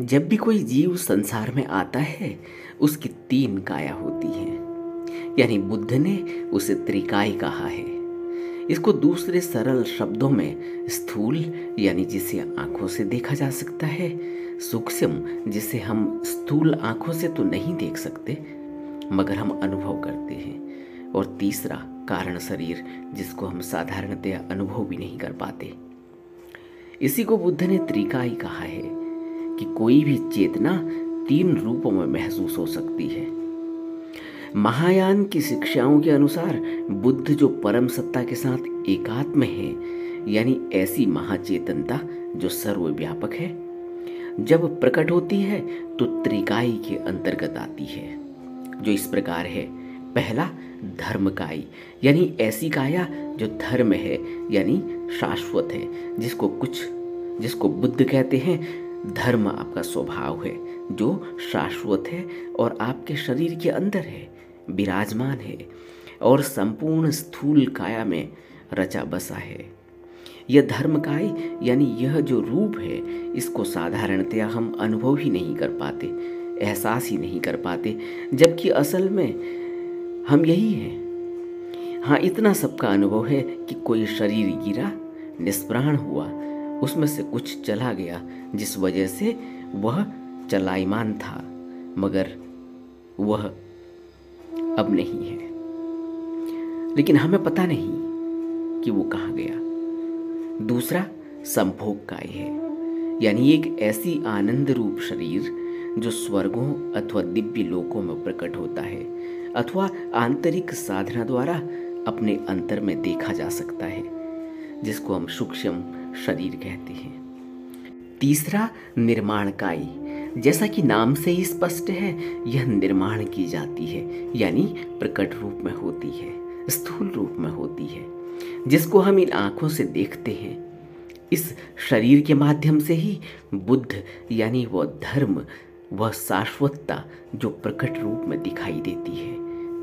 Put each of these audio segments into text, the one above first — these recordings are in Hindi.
जब भी कोई जीव संसार में आता है, उसकी तीन काया होती हैं। यानी बुद्ध ने उसे त्रिकाय कहा है। इसको दूसरे सरल शब्दों में स्थूल, यानी जिसे आँखों से देखा जा सकता है, सूक्ष्म, जिसे हम स्थूल आँखों से तो नहीं देख सकते, मगर हम अनुभव करते हैं। और तीसरा कारण शरीर, जिसको हम साधारणतया अनुभव भी नहीं कर पाते। इसी को बुद्ध ने त्रिकाई कहा है। कि कोई भी चेतना तीन रूपों में महसूस हो सकती है। महायान की शिक्षाओं के अनुसार बुद्ध जो परम सत्ता के साथ एकात्म है, यानी ऐसी महाचेतनता जो सर्वव्यापक है, जब प्रकट होती है तो त्रिकाई के अंतर्गत आती है, जो इस प्रकार है। पहला, धर्मकाई, यानी ऐसी काया जो धर्म है, यानी शाश्वत है, जिसको कुछ, जिसको बुद्ध कहते हैं धर्म आपका स्वभाव है, जो शाश्वत है और आपके शरीर के अंदर है, विराजमान है और संपूर्ण स्थूल काया में रचा बसा है। यह धर्मकाय, यानी यह जो रूप है, इसको साधारणतया हम अनुभव ही नहीं कर पाते, एहसास ही नहीं कर पाते, जबकि असल में हम यही हैं। हाँ इतना सबका अनुभव है कि कोई शरीर गिरा, निष्प्राण हुआ उसमें से कुछ चला गया, जिस वजह से वह चलाईमान था, मगर वह अब नहीं है। लेकिन हमें पता नहीं कि वो कहाँ गया। दूसरा संभोग काय है, यानी एक ऐसी आनंद रूप शरीर जो स्वर्गों अथवा दिव्य लोकों में प्रकट होता है, अथवा आंतरिक साधना द्वारा अपने अंतर में देखा जा सकता है। जिसको हम सूक्ष्म शरीर कहते हैं। तीसरा निर्माण निर्माणकाई। जैसा कि नाम से ही स्पष्ट है, यह निर्माण की जाती है, यानी प्रकट रूप में होती है, स्थूल रूप में होती है, जिसको हम इन आँखों से देखते हैं। इस शरीर के माध्यम से ही बुद्ध, यानी वह धर्म, वह शाश्वतता जो प्रकट रूप में दिखाई देती है,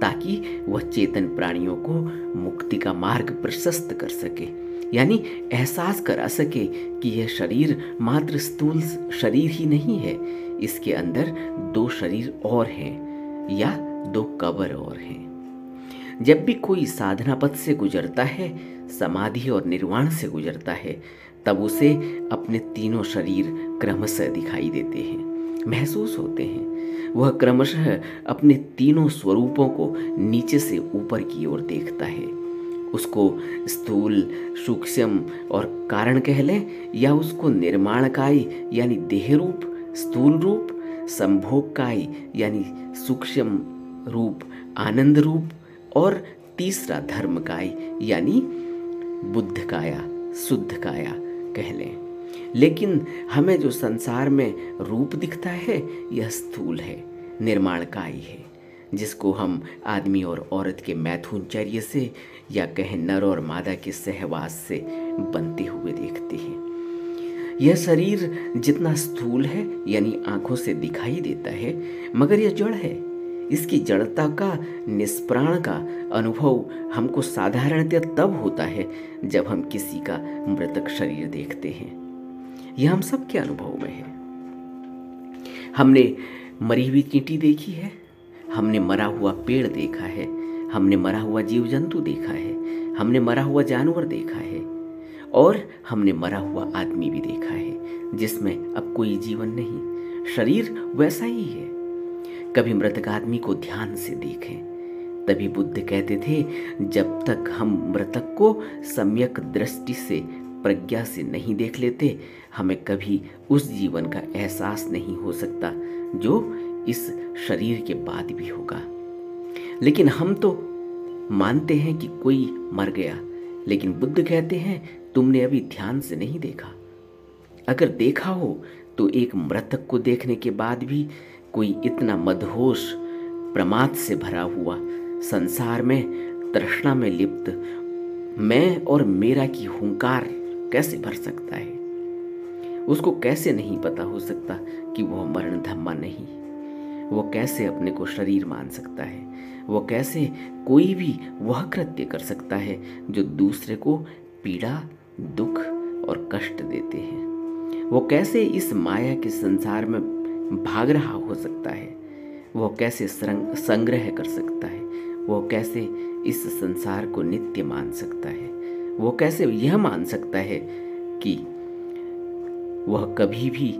ताकि वह चेतन प्राणियों को मुक्ति का मार्ग प्रशस्त कर सके। यानी एहसास करा सके कि यह शरीर मात्र स्थूल शरीर ही नहीं है, इसके अंदर दो शरीर और हैं, या दो कबर और हैं। जब भी कोई साधना पथ से गुजरता है, समाधि और निर्वाण से गुजरता है, तब उसे अपने तीनों शरीर क्रमशः दिखाई देते हैं, महसूस होते हैं। वह क्रमशः अपने तीनों स्वरूपों को नीचे से ऊपर की ओर देखता है। उसको स्थूल, सूक्ष्म और कारण कह लें या उसको निर्माणकाय यानी देह रूप स्थूल रूप संभोगकाय यानी सूक्ष्म रूप आनंद रूप और तीसरा धर्मकाय यानी बुद्ध काया शुद्ध काया कह लें लेकिन हमें जो संसार में रूप दिखता है, यह स्थूल है निर्माणकाई है, जिसको हम आदमी और औरत के मैथुनचर्य से या कहें नर और मादा के सहवास से बनते हुए देखते हैं। यह शरीर जितना स्थूल है, यानी आँखों से दिखाई देता है, मगर यह जड़ है। इसकी जड़ता का, निष्प्राण का अनुभव हमको साधारणतः तब होता है, जब हम किसी का मृतक शरीर देखते हैं। यह हम सबके अनुभव में है। हमने मरी हुई चींटी देखी है, हमने मरा हुआ पेड़ देखा है हमने मरा हुआ जीव जंतु देखा है, हमने मरा हुआ जानवर देखा है और हमने मरा हुआ आदमी भी देखा है, जिसमें अब कोई जीवन नहीं, शरीर वैसा ही है। कभी मृतक आदमी को ध्यान से देखें, तभी बुद्ध कहते थे, जब तक हम मृतक को सम्यक दृष्टि से, प्रज्ञा से नहीं देख लेते, हमें कभी उस जीवन का एहसास नहीं हो सकता, जो इस शरीर के बाद भी होगा। लेकिन हम तो मानते हैं कि कोई मर गया, लेकिन बुद्ध कहते हैं, तुमने अभी ध्यान से नहीं देखा। अगर देखा हो तो एक मृतक को देखने के बाद भी कोई इतना मदहोश प्रमाद से भरा हुआ संसार में, तृष्णा में लिप्त, मैं और मेरा की हुंकार कैसे भर सकता है? उसको कैसे नहीं पता हो सकता कि वह मरण धम्मा नहीं। वो कैसे अपने को शरीर मान सकता है? वो कैसे कोई भी वह कृत्य कर सकता है जो दूसरे को पीड़ा, दुख और कष्ट देते हैं? वो कैसे इस माया के संसार में भाग रहा हो सकता है? वो कैसे संग्रह कर सकता है? वो कैसे इस संसार को नित्य मान सकता है? वो कैसे यह मान सकता है कि वह कभी भी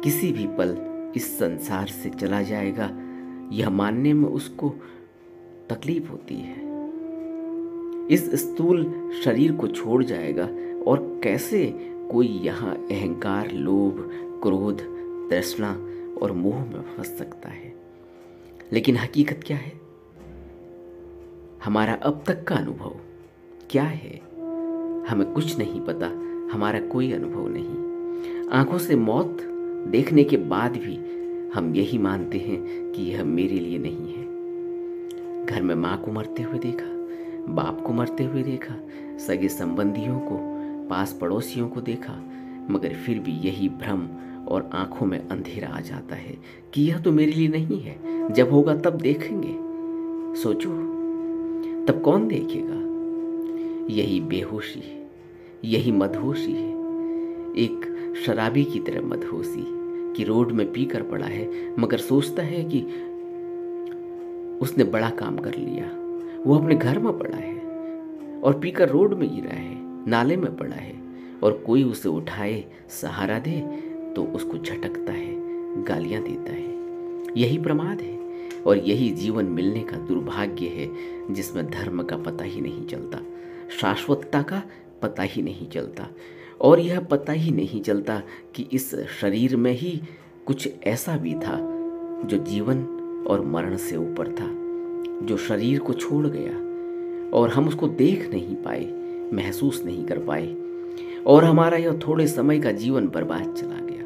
किसी भी पल इस संसार से चला जाएगा, यह मानने में उसको तकलीफ़ होती है। इस स्थूल शरीर को छोड़ जाएगा, और कैसे कोई यहाँ अहंकार, लोभ, क्रोध, तृष्णा और मोह में फंस सकता है? लेकिन हकीकत क्या है? हमारा अब तक का अनुभव क्या है? हमें कुछ नहीं पता, हमारा कोई अनुभव नहीं। आँखों से मौत देखने के बाद भी हम यही मानते हैं कि यह मेरे लिए नहीं है। घर में माँ को मरते हुए देखा, बाप को मरते हुए देखा, सगे संबंधियों को पास पड़ोसियों को देखा, मगर फिर भी यही भ्रम और आँखों में अंधेरा आ जाता है कि यह तो मेरे लिए नहीं है। जब होगा तब देखेंगे। सोचो, तब कौन देखेगा? यही बेहोशी है, यही मदहोशी है, एक शराबी की तरह मदहोशी कि रोड में पी कर पड़ा है, मगर सोचता है कि उसने बड़ा काम कर लिया। वो अपने घर में पड़ा है और पीकर रोड में गिरा है, नाले में पड़ा है और कोई उसे उठाए, सहारा दे तो उसको झटकता है, गालियाँ देता है। यही प्रमाद है और यही जीवन मिलने का दुर्भाग्य है, जिसमें धर्म का पता ही नहीं चलता, शाश्वतता का पता ही नहीं चलता। और यह पता ही नहीं चलता कि इस शरीर में ही कुछ ऐसा भी था जो जीवन और मरण से ऊपर था, जो शरीर को छोड़ गया और हम उसको देख नहीं पाए, महसूस नहीं कर पाए और हमारा यह थोड़े समय का जीवन बर्बाद चला गया।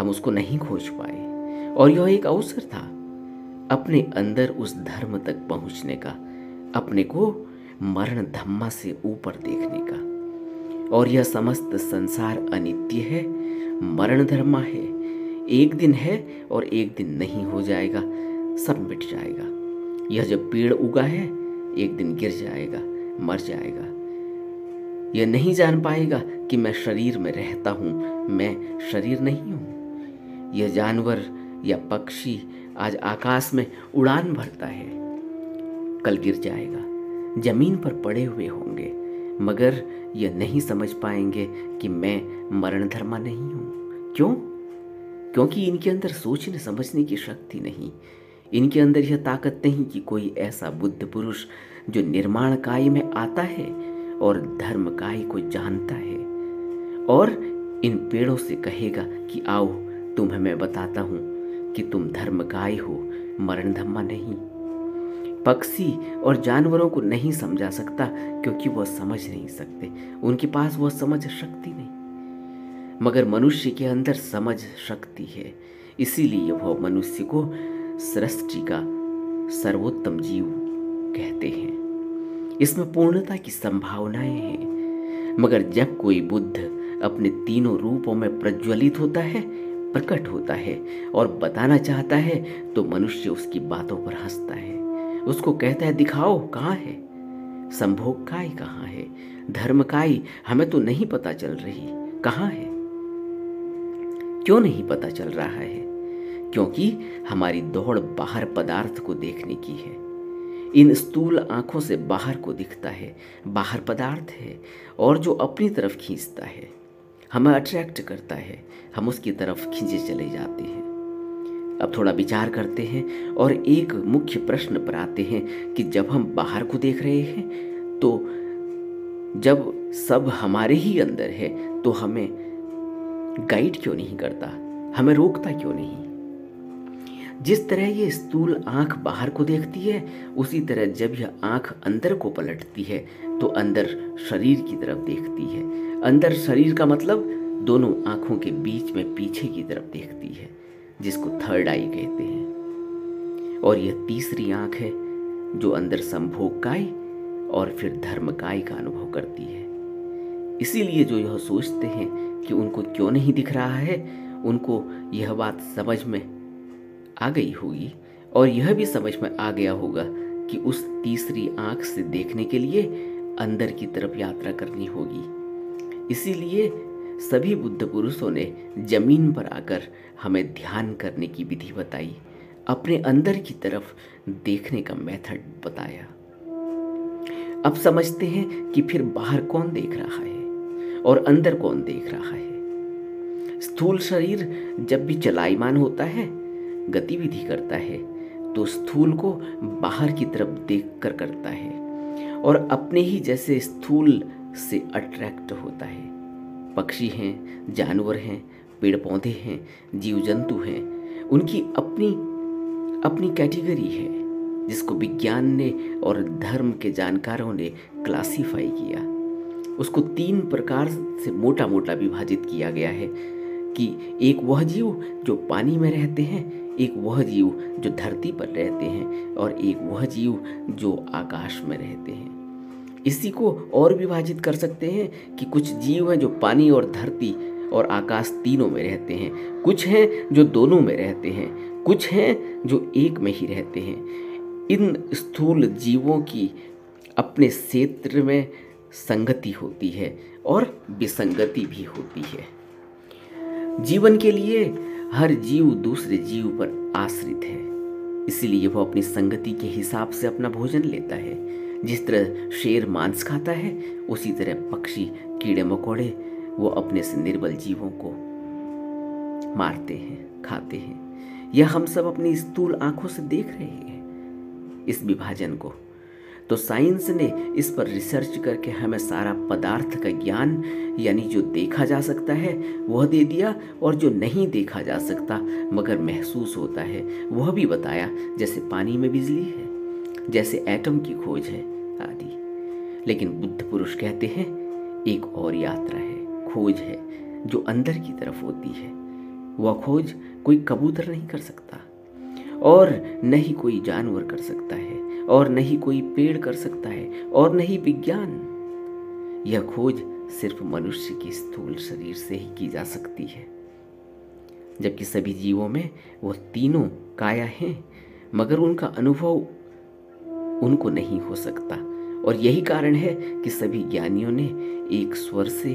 हम उसको नहीं खोज पाए और यह एक अवसर था अपने अंदर उस धर्म तक पहुँचने का, अपने को मरण धम्मा से ऊपर देखने का। और यह समस्त संसार अनित्य है। मरण धर्मा है। एक दिन है और एक दिन नहीं हो जाएगा। सब मिट जाएगा। यह जब पेड़ उगा है, एक दिन गिर जाएगा, मर जाएगा। यह नहीं जान पाएगा कि मैं शरीर में रहता हूँ। मैं शरीर नहीं हूँ। यह जानवर या पक्षी आज आकाश में उड़ान भरता है। कल गिर जाएगा। ज़मीन पर पड़े हुए होंगे। मगर यह नहीं समझ पाएँगे कि मैं मरण धर्मा नहीं हूँ। क्यों? क्योंकि इनके अंदर सोचने, समझने की शक्ति नहीं। इनके अंदर यह ताकत नहीं कि कोई ऐसा बुद्ध पुरुष जो निर्माण काय में आता है और धर्म काय को जानता है और इन पेड़ों से कहेगा कि आओ, तुम्हें मैं बताता हूँ कि तुम धर्म काय हो मरण धम्मा नहीं। पक्षी और जानवरों को नहीं समझा सकता, क्योंकि वह समझ नहीं सकते। उनके पास वह समझ शक्ति नहीं। मगर मनुष्य के अंदर समझ शक्ति है। इसीलिए वह मनुष्य को सृष्टि का सर्वोत्तम जीव कहते हैं। इसमें पूर्णता की संभावनाएँ हैं। मगर जब कोई बुद्ध अपने तीनों रूपों में प्रज्वलित होता है, प्रकट होता है और बताना चाहता है तो मनुष्य उसकी बातों पर हंसता है। उसको कहता है, दिखाओ, कहाँ है? संभोग काय कहाँ है? धर्म काय हमें तो नहीं पता चल रही, कहाँ है? क्यों नहीं पता चल रहा है? क्योंकि हमारी दौड़ बाहर पदार्थ को देखने की है। इन स्थूल आँखों से बाहर को दिखता है। बाहर पदार्थ है और जो अपनी तरफ़ खींचता है। हमें अट्रैक्ट करता है। हम उसकी तरफ़ खींचे चले जाते हैं। अब थोड़ा विचार करते हैं और एक मुख्य प्रश्न पर आते हैं कि जब हम बाहर को देख रहे हैं तो जब सब हमारे ही अंदर है तो हमें गाइड क्यों नहीं करता? हमें रोकता क्यों नहीं? जिस तरह ये स्थूल आँख बाहर को देखती है, उसी तरह जब यह आँख अंदर को पलटती है तो अंदर शरीर की तरफ़ देखती है। अंदर शरीर का मतलब दोनों आँखों के बीच में पीछे की तरफ़ देखती है। जिसको थर्ड आई कहते हैं। और यह तीसरी आँख है, जो अंदर संभोग काय और फिर धर्म काय का अनुभव करती है। इसीलिए जो यह सोचते हैं कि उनको क्यों नहीं दिख रहा है, उनको यह बात समझ में आ गई होगी और यह भी समझ में आ गया होगा कि उस तीसरी आँख से देखने के लिए अंदर की तरफ़ यात्रा करनी होगी। इसीलिए सभी बुद्ध पुरुषों ने ज़मीन पर आकर हमें ध्यान करने की विधि बताई। अपने अंदर की तरफ़ देखने का मेथड बताया। अब समझते हैं कि फिर बाहर कौन देख रहा है और अंदर कौन देख रहा है। स्थूल शरीर जब भी चलायमान होता है, गतिविधि करता है तो स्थूल को बाहर की तरफ़ देख कर करता है और अपने ही जैसे स्थूल से अट्रैक्ट होता है। पक्षी हैं, जानवर हैं पेड़ पौधे हैं जीव जंतु हैं। उनकी अपनी अपनी कैटेगरी है, जिसको विज्ञान ने और धर्म के जानकारों ने क्लासीफाई किया। उसको तीन प्रकार से मोटा मोटा विभाजित किया गया है कि एक वह जीव जो पानी में रहते हैं, एक वह जीव जो धरती पर रहते हैं और एक वह जीव जो आकाश में रहते हैं। इसी को और विभाजित कर सकते हैं कि कुछ जीव हैं जो पानी और धरती और आकाश तीनों में रहते हैं। कुछ हैं जो दोनों में रहते हैं। कुछ हैं जो एक में ही रहते हैं। इन स्थूल जीवों की अपने क्षेत्र में संगति होती है और विसंगति भी होती है। जीवन के लिए हर जीव दूसरे जीव पर आश्रित है। इसलिए वह अपनी संगति के हिसाब से अपना भोजन लेता है। जिस तरह शेर मांस खाता है, उसी तरह पक्षी कीड़े मकोड़े, वो अपने से निर्बल जीवों को मारते हैं, खाते हैं। यह हम सब अपनी स्थूल आँखों से देख रहे हैं, इस विभाजन को। तो साइंस ने इस पर रिसर्च करके हमें सारा पदार्थ का ज्ञान, यानी जो देखा जा सकता है, वह दे दिया, और जो नहीं देखा जा सकता, मगर महसूस होता है, वह भी बताया, जैसे पानी में बिजली है। जैसे एटम की खोज है, आदि। लेकिन बुद्ध पुरुष कहते हैं, एक और यात्रा है, खोज है, जो अंदर की तरफ़ होती है। वह खोज कोई कबूतर नहीं कर सकता, और न ही कोई जानवर कर सकता है, और न ही कोई पेड़ कर सकता है, और न ही विज्ञान। यह खोज सिर्फ़ मनुष्य की स्थूल शरीर से ही की जा सकती है, जबकि सभी जीवों में वह तीनों काया हैं, मगर उनका अनुभव उनको नहीं हो सकता। और यही कारण है कि सभी ज्ञानियों ने एक स्वर से,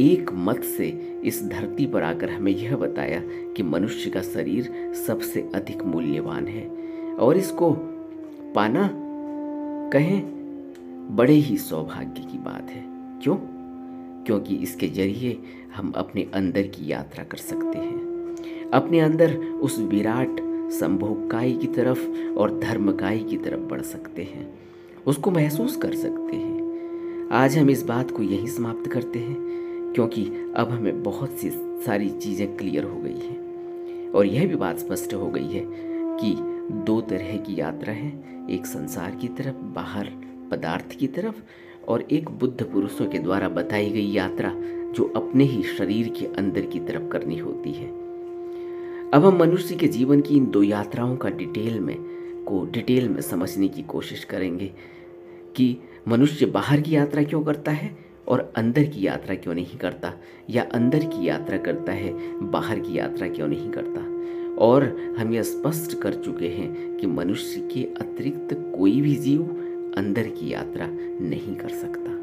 एक मत से इस धरती पर आकर हमें यह बताया कि मनुष्य का शरीर सबसे अधिक मूल्यवान है। और इसको पाना, कहें, बड़े ही सौभाग्य की बात है। क्यों? क्योंकि इसके ज़रिए हम अपने अंदर की यात्रा कर सकते हैं। अपने अंदर उस विराट संभोगकाई की तरफ़ और धर्मकाई की तरफ़ बढ़ सकते हैं। उसको महसूस कर सकते हैं। आज हम इस बात को यहीं समाप्त करते हैं, क्योंकि अब हमें बहुत सी सारी चीज़ें क्लियर हो गई हैं। और यह भी बात स्पष्ट हो गई है कि दो तरह की यात्रा है, एक संसार की तरफ़, बाहर पदार्थ की तरफ़, और एक बुद्ध पुरुषों के द्वारा बताई गई यात्रा जो अपने ही शरीर के अंदर की तरफ़ करनी होती है। अब हम मनुष्य के जीवन की इन दो यात्राओं का डिटेल में, को डिटेल में समझने की कोशिश करेंगे कि मनुष्य बाहर की यात्रा क्यों करता है और अंदर की यात्रा क्यों नहीं करता, या अंदर की यात्रा करता है, बाहर की यात्रा क्यों नहीं करता। और हम यह स्पष्ट कर चुके हैं कि मनुष्य के अतिरिक्त कोई भी जीव अंदर की यात्रा नहीं कर सकता।